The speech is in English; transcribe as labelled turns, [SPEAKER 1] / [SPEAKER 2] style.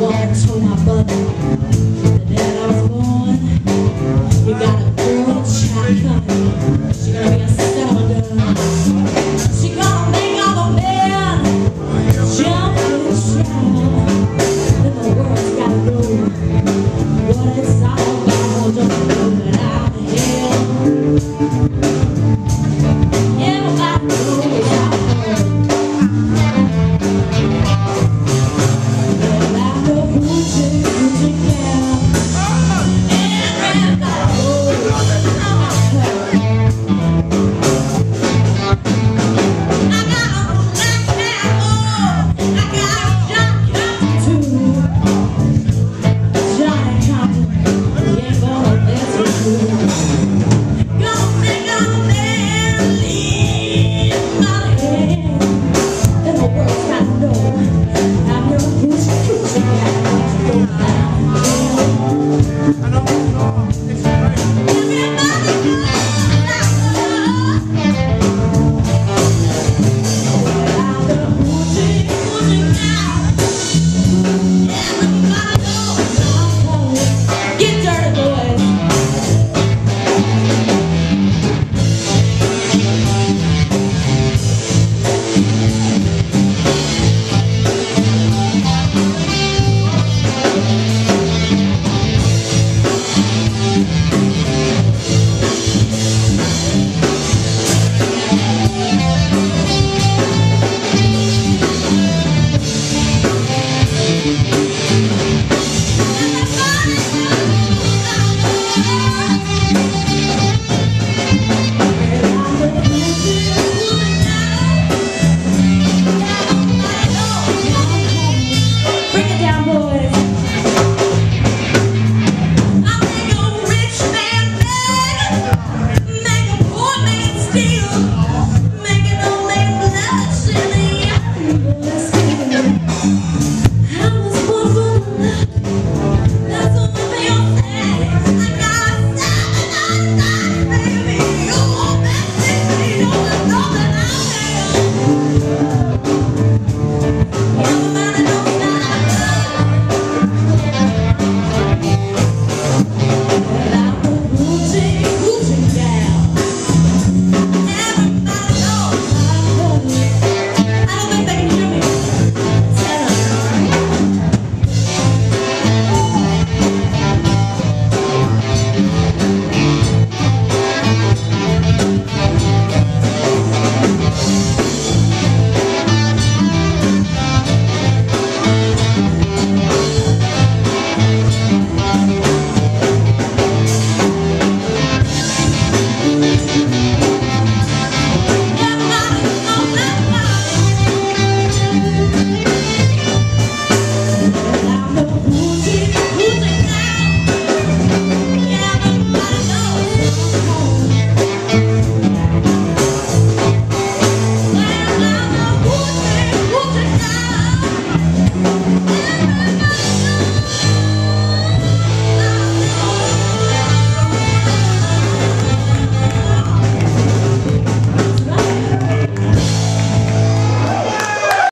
[SPEAKER 1] wall and my butt brother that I was born. You got a girl child.